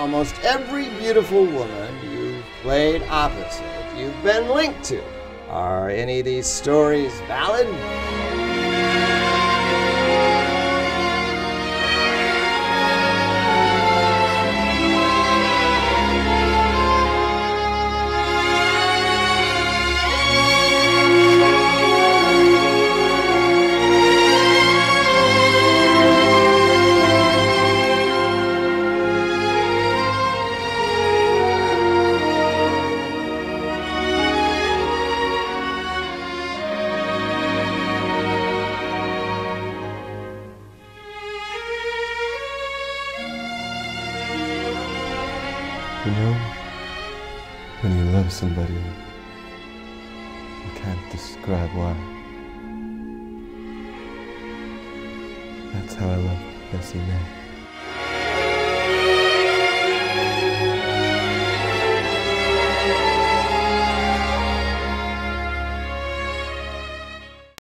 almost every beautiful woman you've played opposite, you've been linked to. Are any of these stories valid? You know, when you love somebody, you can't describe why. That's how I love Bessie May.